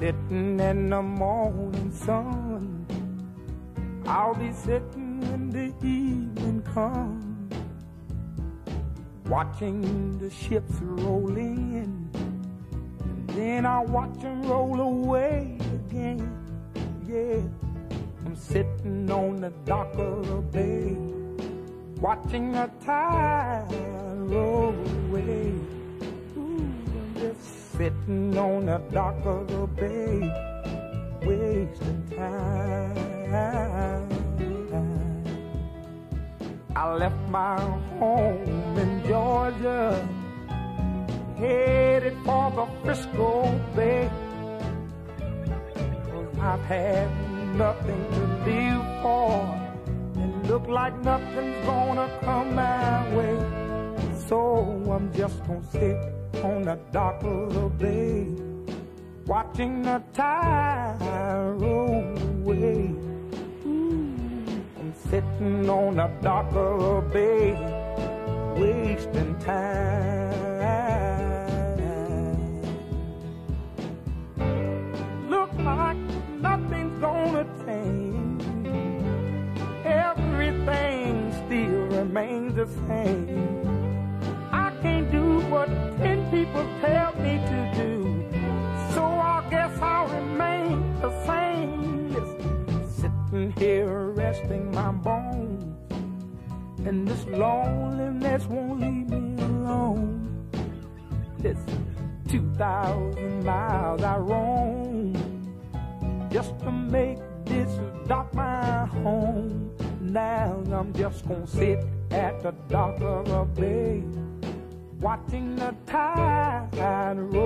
sitting in the morning sun. I'll be sitting when the evening comes, watching the ships roll in. And then I'll watch them roll away again. Yeah, I'm sitting on the dock of the bay, watching the tide roll away. Sitting on the dock of the bay, wasting time. I left my home in Georgia, headed for the Frisco Bay. Cause I've had nothing to live for, and look like nothing's gonna come my way. So I'm just gonna sit on the dock of the bay, watching the tide roll away. I'm sitting on the dock of the bay, wasting time. Look like nothing's gonna change. Everything still remains the same. My bones. And this loneliness won't leave me alone. Listen, 2,000 miles I roam just to make this dock my home. Now I'm just gonna sit at the dock of a bay, watching the tide roll.